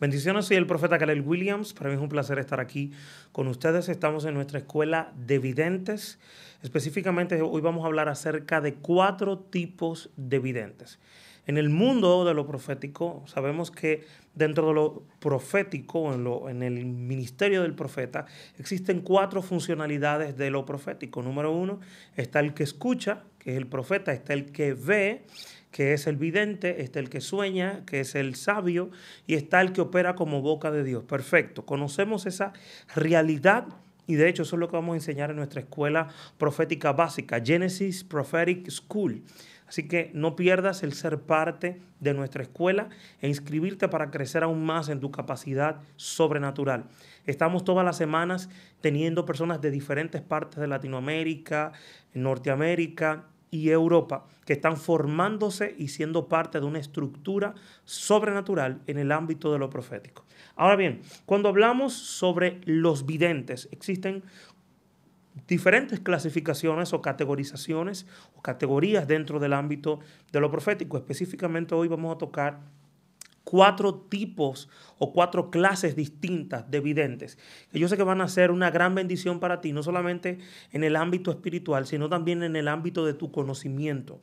Bendiciones, soy el profeta Kalel Williams. Para mí es un placer estar aquí con ustedes. Estamos en nuestra escuela de videntes. Específicamente hoy vamos a hablar acerca de cuatro tipos de videntes. En el mundo de lo profético, sabemos que dentro de lo profético, en, lo, en el ministerio del profeta, existen cuatro funcionalidades de lo profético. Número uno, está el que escucha, que es el profeta, está el que ve, que es el vidente, está el que sueña, que es el sabio, y está el que opera como boca de Dios. Perfecto, conocemos esa realidad y de hecho eso es lo que vamos a enseñar en nuestra escuela profética básica, Genesis Prophetic School. Así que no pierdas el ser parte de nuestra escuela e inscribirte para crecer aún más en tu capacidad sobrenatural. Estamos todas las semanas teniendo personas de diferentes partes de Latinoamérica, Norteamérica, y Europa que están formándose y siendo parte de una estructura sobrenatural en el ámbito de lo profético. Ahora bien, cuando hablamos sobre los videntes, existen diferentes clasificaciones o categorizaciones o categorías dentro del ámbito de lo profético. Específicamente hoy vamos a tocar cuatro tipos o cuatro clases distintas de videntes, que yo sé que van a ser una gran bendición para ti, no solamente en el ámbito espiritual, sino también en el ámbito de tu conocimiento.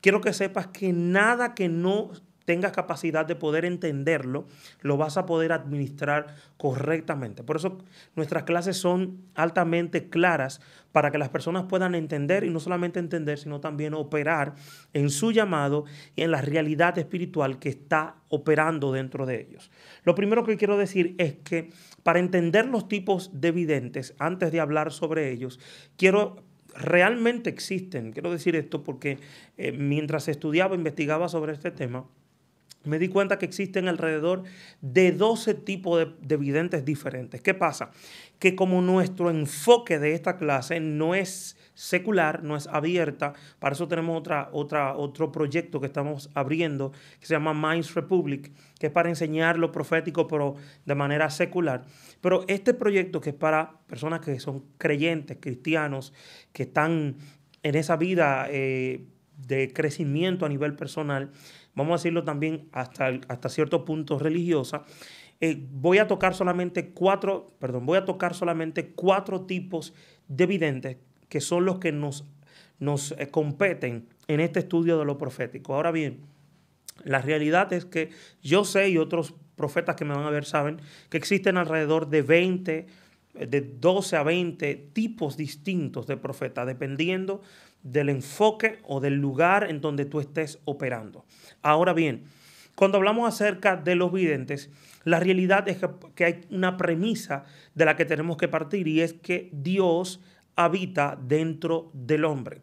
Quiero que sepas que nada que no tengas capacidad de poder entenderlo, lo vas a poder administrar correctamente. Por eso nuestras clases son altamente claras para que las personas puedan entender y no solamente entender, sino también operar en su llamado y en la realidad espiritual que está operando dentro de ellos. Lo primero que quiero decir es que para entender los tipos de videntes, antes de hablar sobre ellos, quiero realmente existen. Quiero decir esto porque eh, mientras estudiaba, investigaba sobre este tema, me di cuenta que existen alrededor de 12 tipos de, de, videntes diferentes. ¿Qué pasa? Que como nuestro enfoque de esta clase no es secular, no es abierta, para eso tenemos otra, otra, otro proyecto que estamos abriendo que se llama Minds Republic, que es para enseñar lo profético, pero de manera secular. Pero este proyecto que es para personas que son creyentes, cristianos, que están en esa vida eh, de crecimiento a nivel personal, vamos a decirlo también hasta, hasta cierto punto religiosa, eh, voy a tocar solamente cuatro, perdón, voy a tocar solamente cuatro tipos de videntes que son los que nos, nos eh, competen en este estudio de lo profético. Ahora bien, la realidad es que yo sé y otros profetas que me van a ver saben que existen alrededor de 20, de 12 a 20 tipos distintos de profetas, dependiendo del enfoque o del lugar en donde tú estés operando. Ahora bien, cuando hablamos acerca de los videntes, la realidad es que, hay una premisa de la que tenemos que partir y es que Dios habita dentro del hombre.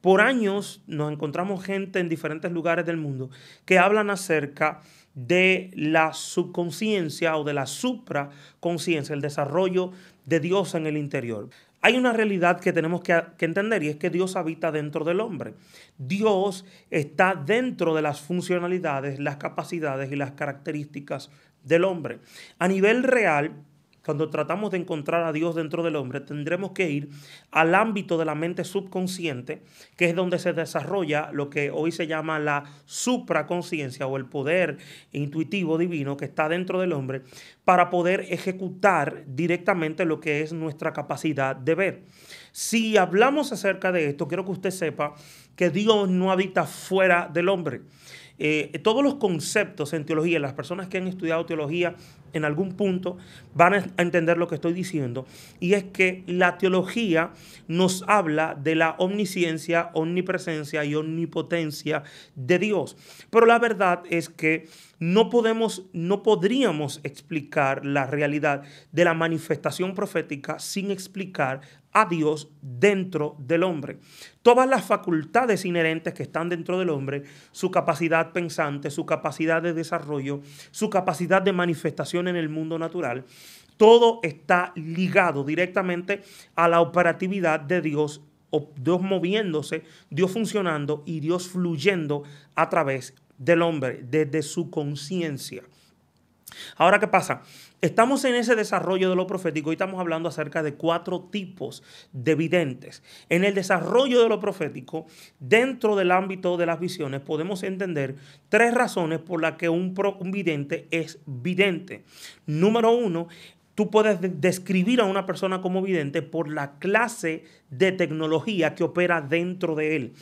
Por años nos encontramos gente en diferentes lugares del mundo que hablan acerca de la subconsciencia o de la supraconciencia, el desarrollo de Dios en el interior. Hay una realidad que tenemos que, entender y es que Dios habita dentro del hombre. Dios está dentro de las funcionalidades, las capacidades y las características del hombre. A nivel real, cuando tratamos de encontrar a Dios dentro del hombre, tendremos que ir al ámbito de la mente subconsciente, que es donde se desarrolla lo que hoy se llama la supraconciencia o el poder intuitivo divino que está dentro del hombre, para poder ejecutar directamente lo que es nuestra capacidad de ver. Si hablamos acerca de esto, quiero que usted sepa que Dios no habita fuera del hombre. Eh, todos los conceptos en teología, las personas que han estudiado teología en algún punto van a entender lo que estoy diciendo, y es que la teología nos habla de la omnisciencia, omnipresencia y omnipotencia de Dios. Pero la verdad es que no podemos, no podríamos explicar la realidad de la manifestación profética sin explicar a Dios dentro del hombre. Todas las facultades inherentes que están dentro del hombre, su capacidad pensante, su capacidad de desarrollo, su capacidad de manifestación en el mundo natural, todo está ligado directamente a la operatividad de Dios, Dios moviéndose, Dios funcionando y Dios fluyendo a través del hombre, desde su conciencia. Ahora, ¿qué pasa? Estamos en ese desarrollo de lo profético y estamos hablando acerca de cuatro tipos de videntes. En el desarrollo de lo profético, dentro del ámbito de las visiones, podemos entender tres razones por las que un, un vidente es vidente. Número uno, Tú puedes describir a una persona como vidente por la clase de tecnología que opera dentro de él.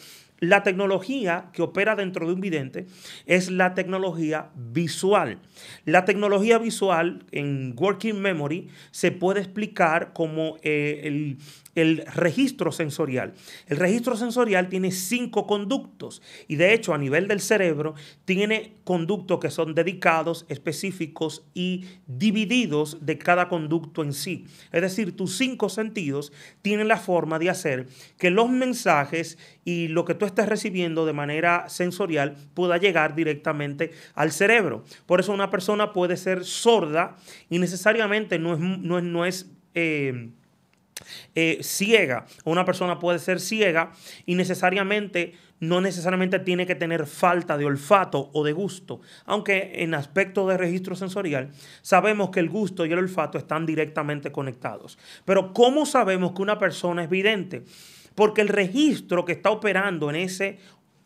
La tecnología que opera dentro de un vidente es la tecnología visual. La tecnología visual en Working Memory se puede explicar como eh, el, el registro sensorial. El registro sensorial tiene cinco conductos y de hecho a nivel del cerebro tiene conductos que son dedicados, específicos y divididos de cada conducto en sí. Es decir, tus cinco sentidos tienen la forma de hacer que los mensajes y lo que tú estés recibiendo de manera sensorial pueda llegar directamente al cerebro. Por eso una persona puede ser sorda y necesariamente no es... No es, eh, eh, ciega. Una persona puede ser ciega y necesariamente no necesariamente tiene que tener falta de olfato o de gusto, aunque en aspecto de registro sensorial sabemos que el gusto y el olfato están directamente conectados. Pero ¿cómo sabemos que una persona es vidente? Porque el registro que está operando en ese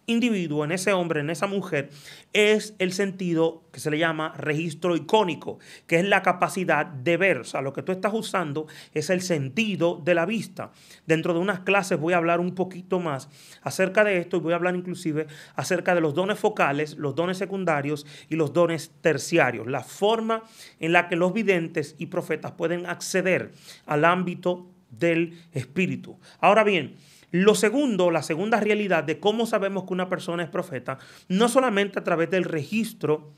individuo, en ese hombre, en esa mujer, es el sentido que se le llama registro icónico, que es la capacidad de ver. O sea, lo que tú estás usando es el sentido de la vista. Dentro de unas clases voy a hablar un poquito más acerca de esto y voy a hablar inclusive acerca de los dones focales, los dones secundarios y los dones terciarios. La forma en la que los videntes y profetas pueden acceder al ámbito del espíritu. Ahora bien, lo segundo, la segunda realidad de cómo sabemos que una persona es profeta, no solamente a través del registro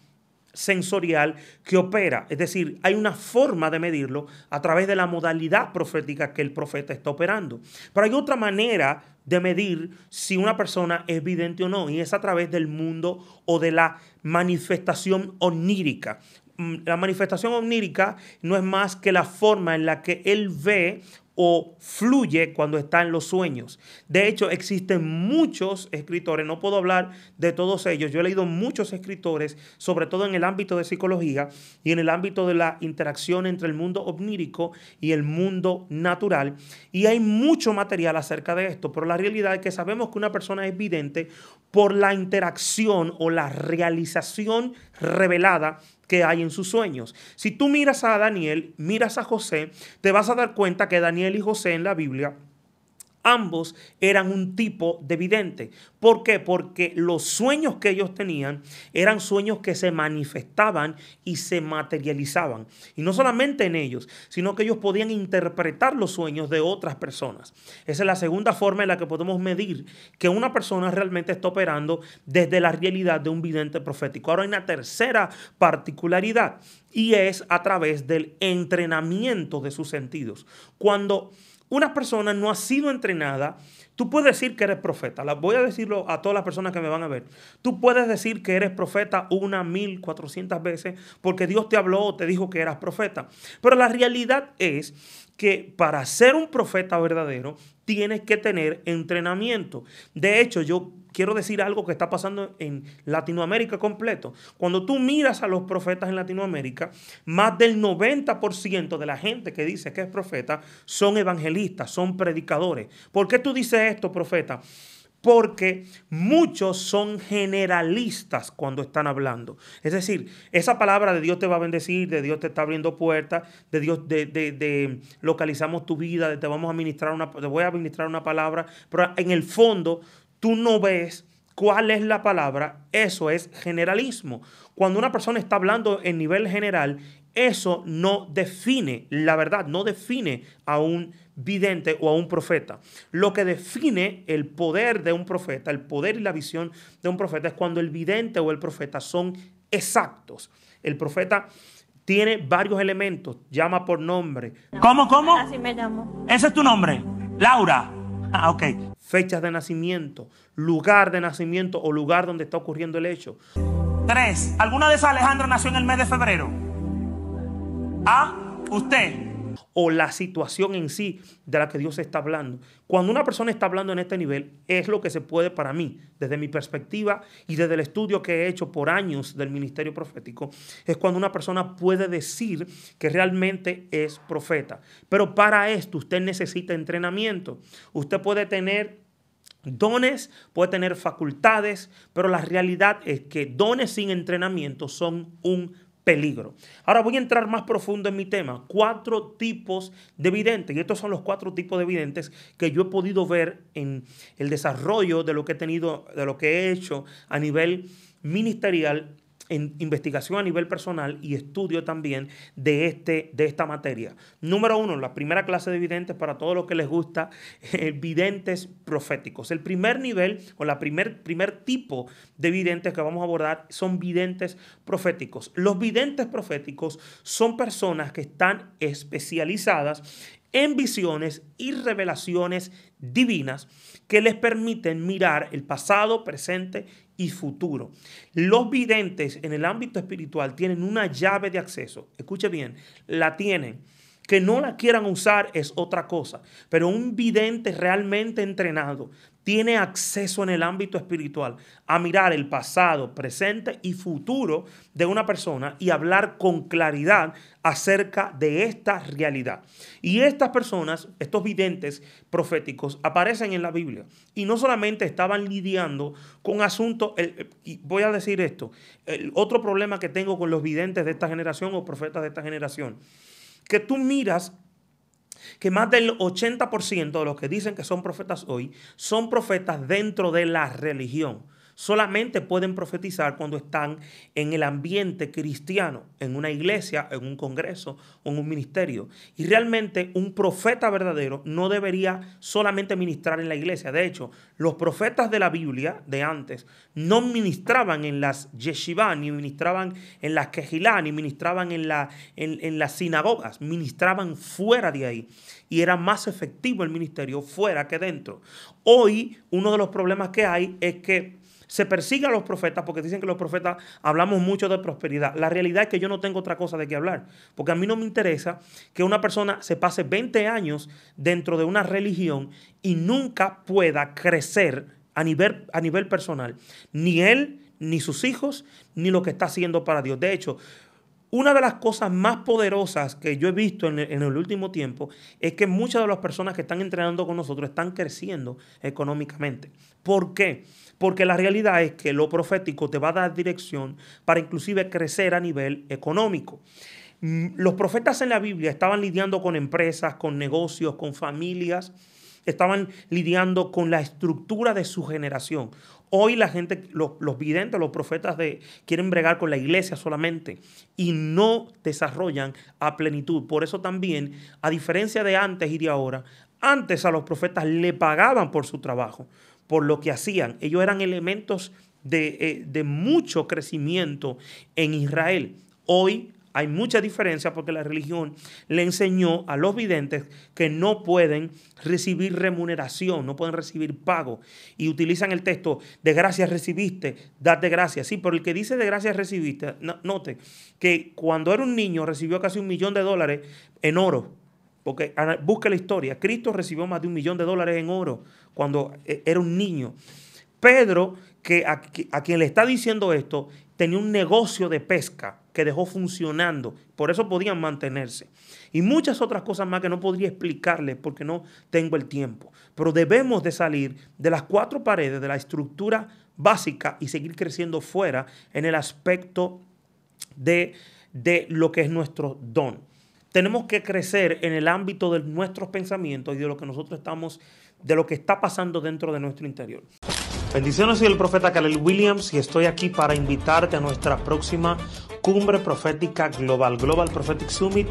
sensorial que opera, es decir, hay una forma de medirlo a través de la modalidad profética que el profeta está operando. Pero hay otra manera de medir si una persona es vidente o no, y es a través del mundo o de la manifestación onírica. Mm, la manifestación onírica no es más que la forma en la que él ve o fluye cuando está en los sueños. De hecho, existen muchos escritores, no puedo hablar de todos ellos, yo he leído muchos escritores, sobre todo en el ámbito de psicología y en el ámbito de la interacción entre el mundo omnírico y el mundo natural, y hay mucho material acerca de esto, pero la realidad es que sabemos que una persona es vidente por la interacción o la realización revelada que hay en sus sueños. Si tú miras a Daniel, miras a José, te vas a dar cuenta que Daniel y José en la Biblia ambos eran un tipo de vidente. ¿Por qué? Porque los sueños que ellos tenían eran sueños que se manifestaban y se materializaban. Y no solamente en ellos, sino que ellos podían interpretar los sueños de otras personas. Esa es la segunda forma en la que podemos medir que una persona realmente está operando desde la realidad de un vidente profético. Ahora hay una tercera particularidad y es a través del entrenamiento de sus sentidos. Cuando una persona no ha sido entrenada, tú puedes decir que eres profeta. voy a decirlo a todas las personas que me van a ver. Tú puedes decir que eres profeta una, mil, cuatrocientas veces porque Dios te habló o te dijo que eras profeta. Pero la realidad es que para ser un profeta verdadero tienes que tener entrenamiento. De hecho, yo quiero decir algo que está pasando en Latinoamérica completo. Cuando tú miras a los profetas en Latinoamérica, más del 90% de la gente que dice que es profeta son evangelistas, son predicadores. ¿Por qué tú dices esto, profeta? porque muchos son generalistas cuando están hablando. Es decir, esa palabra de Dios te va a bendecir, de Dios te está abriendo puertas, de Dios de, de, localizamos tu vida, de te vamos a ministrar una, te voy a ministrar una palabra, pero en el fondo tú no ves cuál es la palabra, eso es generalismo. Cuando una persona está hablando en nivel general, eso no define la verdad, no define a un vidente o a un profeta. Lo que define el poder de un profeta, el poder y la visión de un profeta es cuando el vidente o el profeta son exactos. El profeta tiene varios elementos, llama por nombre. ¿Cómo, cómo? Así me llamo. ¿Ese es tu nombre? Laura. Ah, ok. Fechas de nacimiento, lugar de nacimiento o lugar donde está ocurriendo el hecho. Tres. ¿Alguna de esas Alejandra nació en el mes de febrero? ¿Ah? ¿Usted? O la situación en sí de la que Dios está hablando. Cuando una persona está hablando en este nivel, es lo que se puede para mí, desde mi perspectiva y desde el estudio que he hecho por años del ministerio profético, es cuando una persona puede decir que realmente es profeta. Pero para esto usted necesita entrenamiento. Usted puede tener dones, puede tener facultades, pero la realidad es que dones sin entrenamiento son un peligro. Ahora voy a entrar más profundo en mi tema. Cuatro tipos de videntes. Y estos son los cuatro tipos de videntes que yo he podido ver en el desarrollo de lo que he tenido, de lo que he hecho a nivel ministerial en investigación a nivel personal y estudio también de, este, de esta materia. Número uno, la primera clase de videntes para todos los que les gusta, eh, videntes proféticos. El primer nivel o la primer, primer tipo de videntes que vamos a abordar son videntes proféticos. Los videntes proféticos son personas que están especializadas en visiones y revelaciones divinas que les permiten mirar el pasado, presente y futuro. Los videntes en el ámbito espiritual tienen una llave de acceso. Escuche bien, la tienen. Que no la quieran usar es otra cosa, pero un vidente realmente entrenado tiene acceso en el ámbito espiritual a mirar el pasado, presente y futuro de una persona y hablar con claridad acerca de esta realidad. Y estas personas, estos videntes proféticos, aparecen en la Biblia. Y no solamente estaban lidiando con asuntos, y voy a decir esto, el otro problema que tengo con los videntes de esta generación o profetas de esta generación, que tú miras que más del 80% de los que dicen que son profetas hoy son profetas dentro de la religión solamente pueden profetizar cuando están en el ambiente cristiano, en una iglesia, en un congreso o en un ministerio. Y realmente un profeta verdadero no debería solamente ministrar en la iglesia. De hecho, los profetas de la Biblia de antes no ministraban en las yeshivá, ni ministraban en las quejilá, ni ministraban en, en las sinagogas, ministraban fuera de ahí. Y era más efectivo el ministerio fuera que dentro. Hoy uno de los problemas que hay es que se persigue a los profetas porque dicen que los profetas hablamos mucho de prosperidad. La realidad es que yo no tengo otra cosa de qué hablar. Porque a mí no me interesa que una persona se pase 20 años dentro de una religión y nunca pueda crecer a nivel, a nivel personal. Ni él, ni sus hijos, ni lo que está haciendo para Dios. De hecho, una de las cosas más poderosas que yo he visto en el, último tiempo es que muchas de las personas que están entrenando con nosotros están creciendo económicamente. ¿Por qué? Porque la realidad es que lo profético te va a dar dirección para inclusive crecer a nivel económico. Mm, los profetas en la Biblia estaban lidiando con empresas, con negocios, con familias, estaban lidiando con la estructura de su generación. Hoy la gente, los, los, videntes, los profetas de, quieren bregar con la iglesia solamente y no desarrollan a plenitud. Por eso también, a diferencia de antes y de ahora, antes a los profetas le pagaban por su trabajo por lo que hacían. Ellos eran elementos de, eh, de mucho crecimiento en Israel. Hoy hay mucha diferencia porque la religión le enseñó a los videntes que no pueden recibir remuneración, no pueden recibir pago. Y utilizan el texto de gracias recibiste, date gracias. Sí, pero el que dice de gracias recibiste, note que cuando era un niño recibió casi un millón de dólares en oro. Porque busca la historia. Cristo recibió más de un millón de dólares en oro cuando eh, era un niño. Pedro, que a, quien le está diciendo esto, tenía un negocio de pesca que dejó funcionando. Por eso podían mantenerse. Y muchas otras cosas más que no podría explicarles porque no tengo el tiempo. Pero debemos de salir de las cuatro paredes de la estructura básica y seguir creciendo fuera en el aspecto de, de lo que es nuestro don. Tenemos que crecer en el ámbito de nuestros pensamientos y de lo que nosotros estamos de lo que está pasando dentro de nuestro interior. Bendiciones, soy el profeta Kalel Williams y estoy aquí para invitarte a nuestra próxima cumbre profética global, Global Prophetic Summit,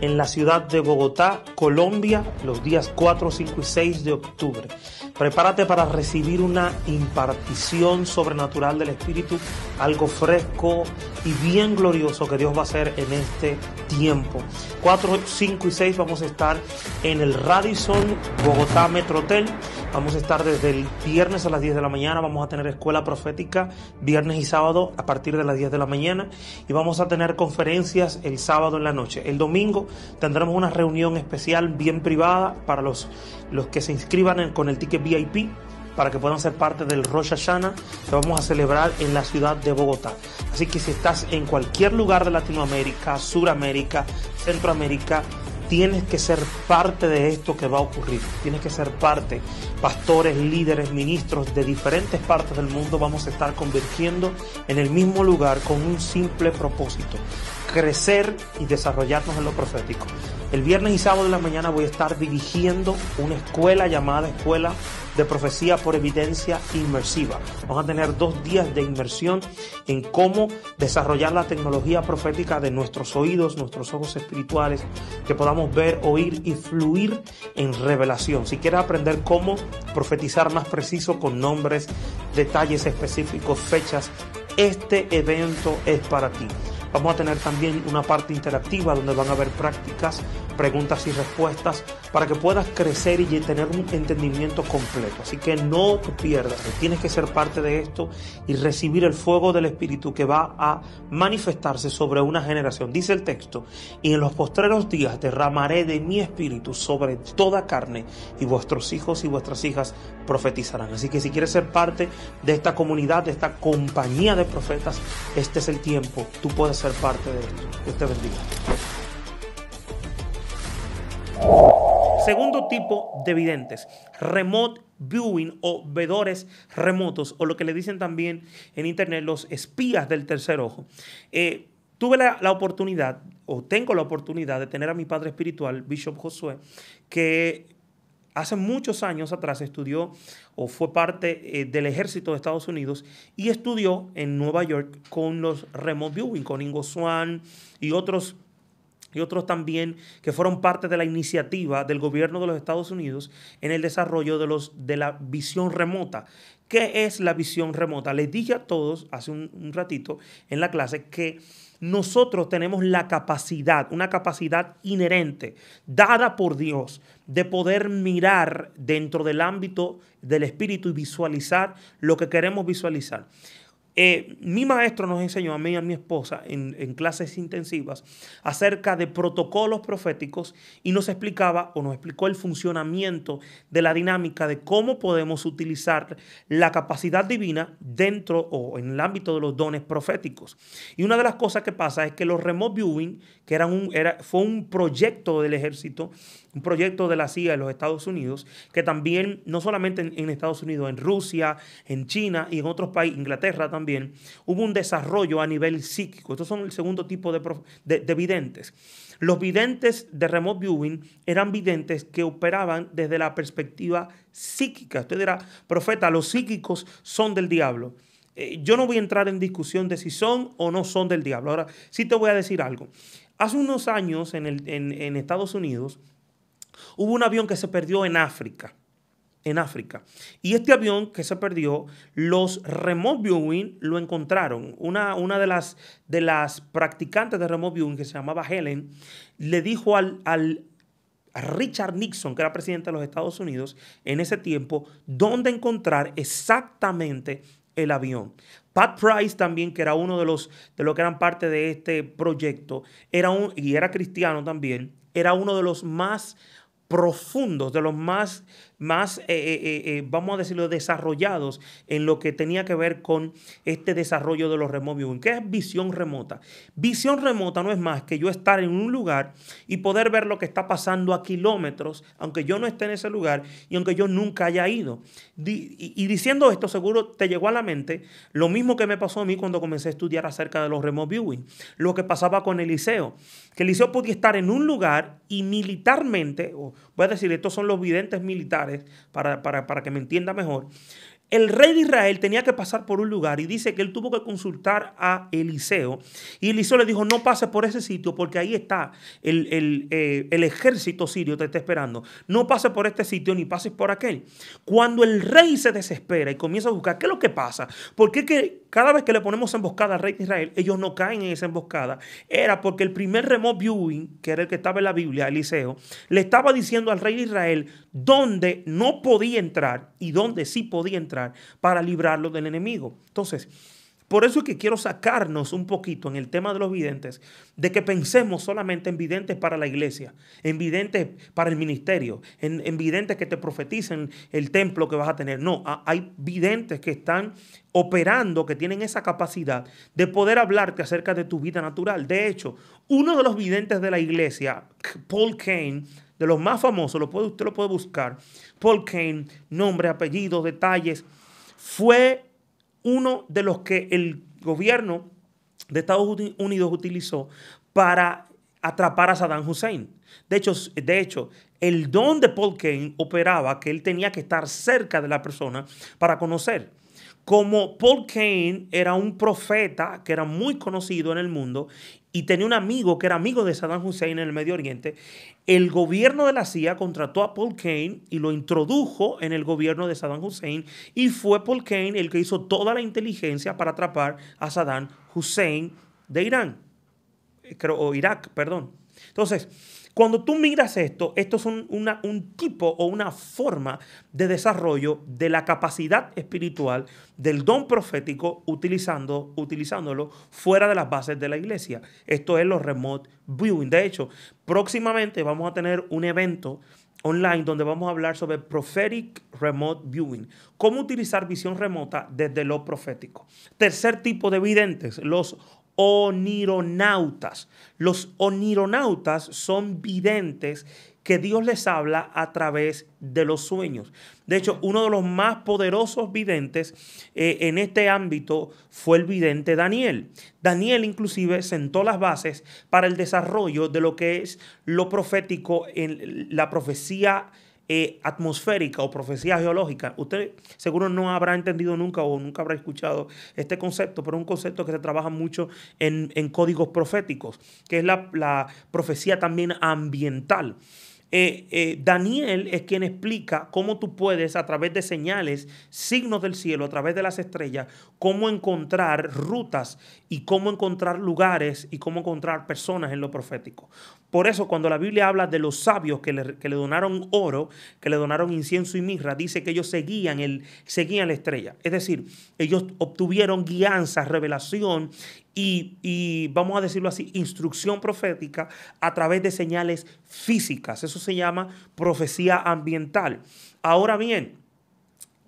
en la ciudad de Bogotá, Colombia, los días 4, 5 y 6 de octubre. Prepárate para recibir una impartición sobrenatural del Espíritu, algo fresco y bien glorioso que Dios va a hacer en este tiempo. 4, 5 y 6 vamos a estar en el Radisson Bogotá Metro Hotel Vamos a estar desde el viernes a las 10 de la mañana, vamos a tener escuela profética viernes y sábado a partir de las 10 de la mañana y vamos a tener conferencias el sábado en la noche. El domingo tendremos una reunión especial bien privada para los, los que se inscriban con el ticket VIP para que puedan ser parte del Rosh Hashanah que vamos a celebrar en la ciudad de Bogotá. Así que si estás en cualquier lugar de Latinoamérica, Suramérica, Centroamérica, tienes que ser parte de esto que va a ocurrir. Tienes que ser parte. Pastores, líderes, ministros de diferentes partes del mundo vamos a estar convirtiendo en el mismo lugar con un simple propósito. Crecer y desarrollarnos en lo profético. El viernes y sábado de la mañana voy a estar dirigiendo una escuela llamada Escuela de Profecía por Evidencia Inmersiva. Vamos a tener dos días de inmersión en cómo desarrollar la tecnología profética de nuestros oídos, nuestros ojos espirituales, que podamos ver, oír y fluir en revelación. Si quieres aprender cómo profetizar más preciso con nombres, detalles específicos, fechas, este evento es para ti. Vamos a tener también una parte interactiva donde van a haber prácticas, preguntas y respuestas para que puedas crecer y tener un entendimiento completo. Así que no te pierdas, tienes que ser parte de esto y recibir el fuego del Espíritu que va a manifestarse sobre una generación. Dice el texto, y en los postreros días derramaré de mi Espíritu sobre toda carne y vuestros hijos y vuestras hijas profetizarán. Así que si quieres ser parte de esta comunidad, de esta compañía de profetas, este es el tiempo. Tú puedes ser parte de esto. Dios te bendiga. Segundo tipo de videntes, remote viewing o vedores remotos, o lo que le dicen también en internet los espías del tercer ojo. Eh, tuve la, oportunidad, o tengo la oportunidad de tener a mi padre espiritual, Bishop Josué, que hace muchos años atrás estudió o fue parte eh, del ejército de Estados Unidos y estudió en Nueva York con los remote viewing, con Ingo Swan y otros y otros también que fueron parte de la iniciativa del gobierno de los Estados Unidos en el desarrollo de, los, de la visión remota. ¿Qué es la visión remota? Les dije a todos hace un, un ratito en la clase que nosotros tenemos la capacidad, una capacidad inherente, dada por Dios, de poder mirar dentro del ámbito del espíritu y visualizar lo que queremos visualizar. Eh, mi maestro nos enseñó a mí y a mi esposa en, en, clases intensivas acerca de protocolos proféticos y nos explicaba o nos explicó el funcionamiento de la dinámica de cómo podemos utilizar la capacidad divina dentro o en el ámbito de los dones proféticos. Y una de las cosas que pasa es que los remote viewing, que eran un, era, fue un proyecto del ejército, un proyecto de la CIA de los Estados Unidos, que también, no solamente en, en Estados Unidos, en Rusia, en China y en otros países, Inglaterra también, hubo un desarrollo a nivel psíquico. Estos son el segundo tipo de, de, de videntes. Los videntes de remote viewing eran videntes que operaban desde la perspectiva psíquica. Usted dirá, profeta, los psíquicos son del diablo. Eh, yo no voy a entrar en discusión de si son o no son del diablo. Ahora, sí te voy a decir algo. Hace unos años en, en Estados Unidos, Hubo un avión que se perdió en África. En África. Y este avión que se perdió, los remote viewing lo encontraron. Una, una de, las, de las practicantes de remote viewing, que se llamaba Helen, le dijo al, al Richard Nixon, que era presidente de los Estados Unidos en ese tiempo, dónde encontrar exactamente el avión. Pat Price también, que era uno de los de los que eran parte de este proyecto, era un, y era cristiano también, era uno de los más profundos, de los más, más eh, eh, eh, vamos a decirlo, desarrollados en lo que tenía que ver con este desarrollo de los remote viewing. ¿Qué es visión remota? Visión remota no es más que yo estar en un lugar y poder ver lo que está pasando a kilómetros, aunque yo no esté en ese lugar y aunque yo nunca haya ido. Y, y diciendo esto, seguro te llegó a la mente lo mismo que me pasó a mí cuando comencé a estudiar acerca de los remote viewing, lo que pasaba con Eliseo, que Eliseo podía estar en un lugar y militarmente, voy a decir, estos son los videntes militares, para, para, para que me entienda mejor, el rey de Israel tenía que pasar por un lugar y dice que él tuvo que consultar a Eliseo y Eliseo le dijo no pase por ese sitio porque ahí está el, eh, ejército sirio te está esperando. No pase por este sitio ni pases por aquel. Cuando el rey se desespera y comienza a buscar, ¿qué es lo que pasa? Porque que cada vez que le ponemos emboscada al rey de Israel, ellos no caen en esa emboscada. Era porque el primer remote viewing, que era el que estaba en la Biblia, Eliseo, le estaba diciendo al rey de Israel dónde no podía entrar y dónde sí podía entrar para librarlo del enemigo. Entonces, por eso es que quiero sacarnos un poquito en el tema de los videntes, de que pensemos solamente en videntes para la iglesia, en videntes para el ministerio, en, videntes que te profeticen el templo que vas a tener. No, hay videntes que están operando, que tienen esa capacidad de poder hablarte acerca de tu vida natural. De hecho, uno de los videntes de la iglesia, Paul Kane, de los más famosos, lo puede, usted lo puede buscar, Paul Kane, nombre, apellido, detalles, fue uno de los que el gobierno de Estados Unidos utilizó para atrapar a Saddam Hussein. De hecho, de hecho, el don de Paul Kane operaba que él tenía que estar cerca de la persona para conocer. Como Paul Kane era un profeta que era muy conocido en el mundo y tenía un amigo que era amigo de Saddam Hussein en el Medio Oriente, el gobierno de la CIA contrató a Paul Kane y lo introdujo en el gobierno de Saddam Hussein y fue Paul Kane el que hizo toda la inteligencia para atrapar a Saddam Hussein de Irán, o Irak, perdón. Entonces, cuando tú miras esto, esto es un, tipo o una forma de desarrollo de la capacidad espiritual del don profético utilizando, utilizándolo fuera de las bases de la iglesia. Esto es los remote viewing. De hecho, próximamente vamos a tener un evento online donde vamos a hablar sobre prophetic remote viewing, cómo utilizar visión remota desde lo profético. Tercer tipo de videntes, los onironautas. Los onironautas son videntes que Dios les habla a través de los sueños. De hecho, uno de los más poderosos videntes eh, en este ámbito fue el vidente Daniel. Daniel inclusive sentó las bases para el desarrollo de lo que es lo profético en la profecía eh, atmosférica o profecía geológica. Usted seguro no habrá entendido nunca o nunca habrá escuchado este concepto, pero es un concepto que se trabaja mucho en, códigos proféticos, que es la, la profecía también ambiental. Eh, eh, Daniel es quien explica cómo tú puedes, a través de señales, signos del cielo, a través de las estrellas, cómo encontrar rutas y cómo encontrar lugares y cómo encontrar personas en lo profético. Por eso, cuando la Biblia habla de los sabios que le, donaron oro, que le donaron incienso y mirra, dice que ellos seguían, el, seguían la estrella. Es decir, ellos obtuvieron guianza, revelación y, vamos a decirlo así, instrucción profética a través de señales físicas. Eso se llama profecía ambiental. Ahora bien,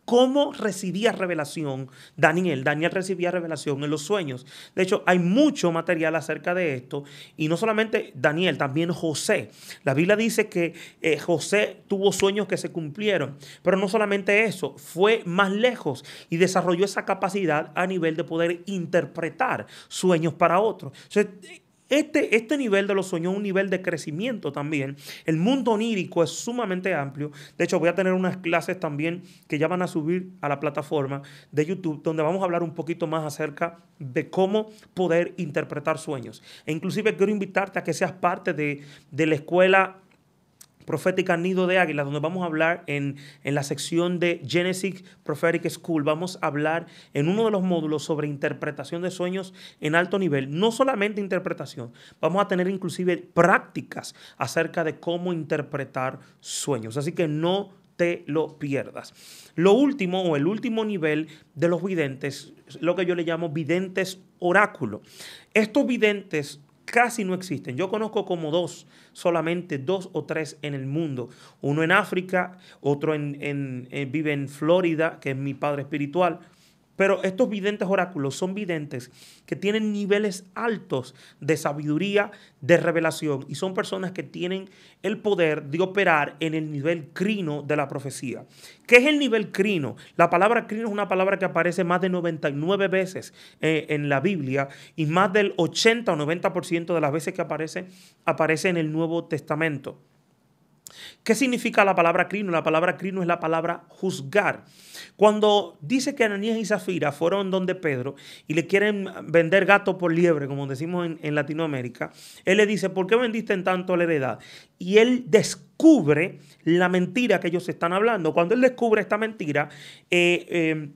¿Cómo recibía revelación Daniel? Daniel recibía revelación en los sueños. De hecho, hay mucho material acerca de esto. Y no solamente Daniel, también José. La Biblia dice que eh, José tuvo sueños que se cumplieron. Pero no solamente eso, fue más lejos y desarrolló esa capacidad a nivel de poder interpretar sueños para otros. Este, este, nivel de los sueños es un nivel de crecimiento también. El mundo onírico es sumamente amplio. De hecho, voy a tener unas clases también que ya van a subir a la plataforma de YouTube, donde vamos a hablar un poquito más acerca de cómo poder interpretar sueños. E inclusive quiero invitarte a que seas parte de, de la escuela Profética Nido de Águila, donde vamos a hablar en, en la sección de Genesis Prophetic School. Vamos a hablar en uno de los módulos sobre interpretación de sueños en alto nivel. No solamente interpretación, vamos a tener inclusive prácticas acerca de cómo interpretar sueños. Así que no te lo pierdas. Lo último o el último nivel de los videntes, lo que yo le llamo videntes oráculo. Estos videntes casi no existen. Yo conozco como dos, solamente dos o tres en el mundo. Uno en África, otro en, vive en Florida, que es mi padre espiritual. Pero estos videntes oráculos son videntes que tienen niveles altos de sabiduría, de revelación, y son personas que tienen el poder de operar en el nivel crino de la profecía. ¿Qué es el nivel crino? La palabra crino es una palabra que aparece más de 99 veces eh, en la Biblia y más del 80 o 90% de las veces que aparece, aparece en el Nuevo Testamento. ¿Qué significa la palabra crino? La palabra crino es la palabra juzgar. Cuando dice que Ananías y Zafira fueron donde Pedro y le quieren vender gato por liebre, como decimos en, Latinoamérica, él le dice, ¿por qué vendiste en tanto la heredad? Y él descubre la mentira que ellos están hablando. Cuando él descubre esta mentira, eh, eh,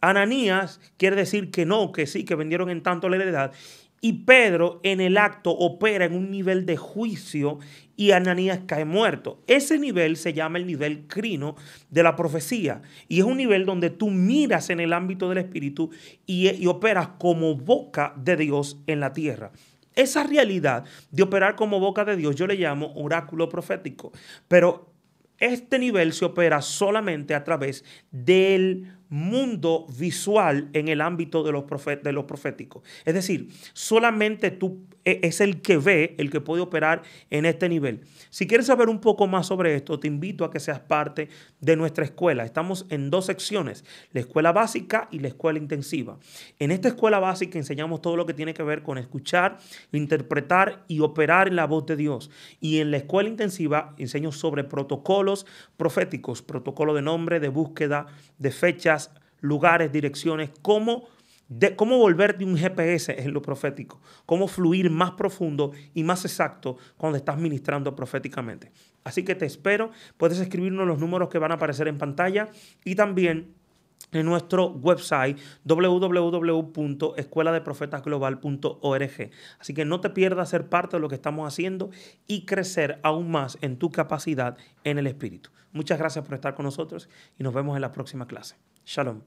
Ananías quiere decir que no, que sí, que vendieron en tanto la heredad. Y Pedro en el acto opera en un nivel de juicio y Ananías cae muerto. Ese nivel se llama el nivel crino de la profecía. Y es un nivel donde tú miras en el ámbito del espíritu y, operas como boca de Dios en la tierra. Esa realidad de operar como boca de Dios yo le llamo oráculo profético. Pero este nivel se opera solamente a través del mundo visual en el ámbito de los, de los proféticos. Es decir, solamente tú e, es el que ve, el que puede operar en este nivel. Si quieres saber un poco más sobre esto, te invito a que seas parte de nuestra escuela. Estamos en dos secciones, la escuela básica y la escuela intensiva. En esta escuela básica enseñamos todo lo que tiene que ver con escuchar, interpretar y operar en la voz de Dios. Y en la escuela intensiva enseño sobre protocolos proféticos, protocolo de nombre, de búsqueda, de fecha lugares, direcciones, cómo, de, cómo volverte un GPS en lo profético, cómo fluir más profundo y más exacto cuando estás ministrando proféticamente. Así que te espero, puedes escribirnos los números que van a aparecer en pantalla y también en nuestro website www.escueladeprofetasglobal.org. Así que no te pierdas ser parte de lo que estamos haciendo y crecer aún más en tu capacidad en el Espíritu. Muchas gracias por estar con nosotros y nos vemos en la próxima clase. Shalom.